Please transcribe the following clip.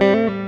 Música